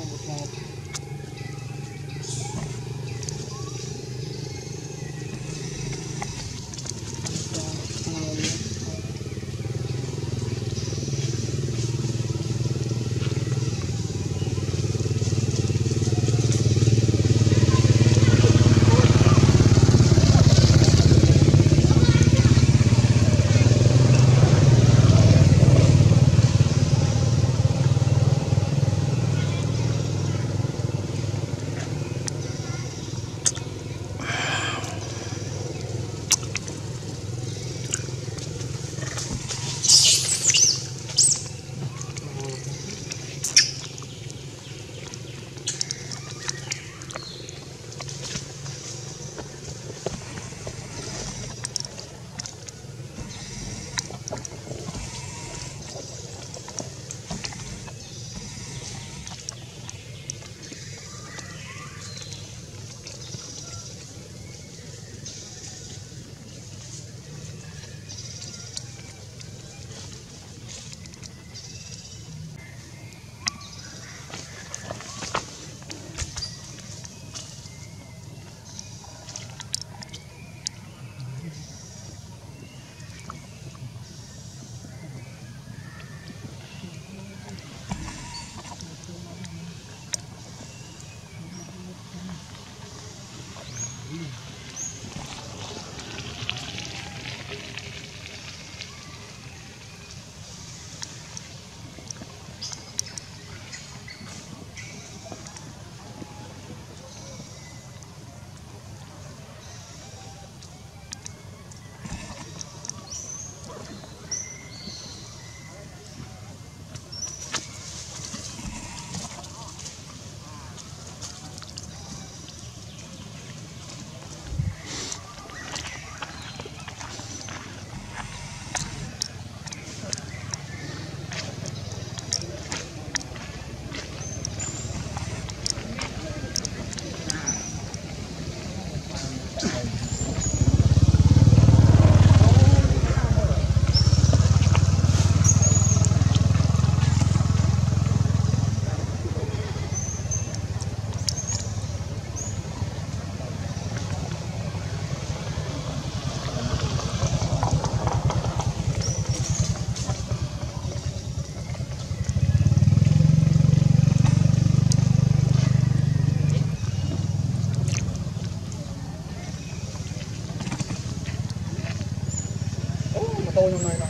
home with Dad. 顔の名前が。